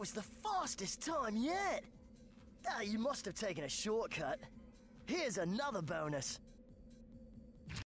was the fastest time yet! Ah, you must have taken a shortcut. Here's another bonus.